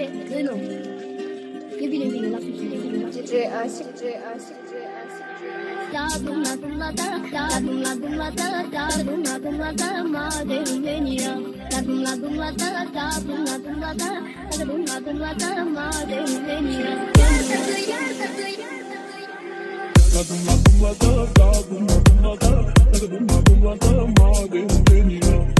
Türkçe Renault. Ne bileyim bileyim nasıl bir şey C aşık C aşık C aşık Yardım adımla da, yardım adımla da, yardım adımla da madem deniyor. Yardım adımla da, yardım adımla da, yardım adımla da madem deniyor. Yardım adımla da, yardım adımla da, yardım adımla da madem.